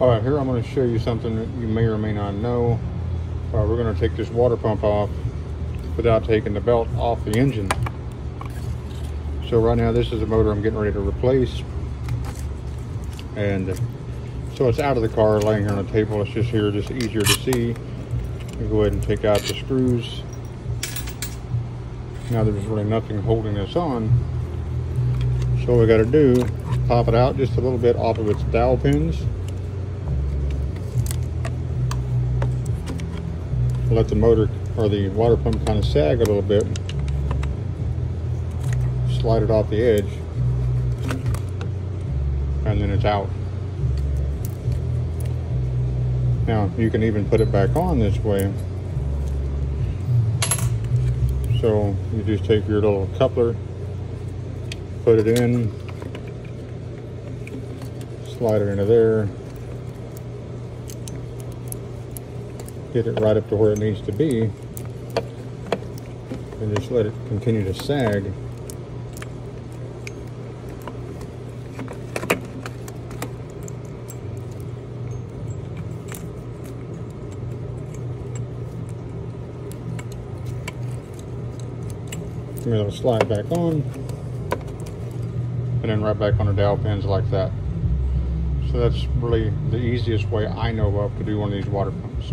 All right, here I'm going to show you something that you may or may not know. Uh, we're going to take this water pump off without taking the belt off the engine. So right now this is the motor I'm getting ready to replace. And so it's out of the car laying here on the table. It's just here, just easier to see. Go ahead and take out the screws. Now there's really nothing holding this on. So what we got to do, pop it out just a little bit off of its dowel pins. Let the motor or the water pump kind of sag a little bit. Slide it off the edge. And then it's out. Now you can even put it back on this way. So you just take your little coupler, put it in, slide it into there, get it right up to where it needs to be and just let it continue to sag. And it'll slide back on and then right back on the dowel pins like that. So that's really the easiest way I know of to do one of these water pumps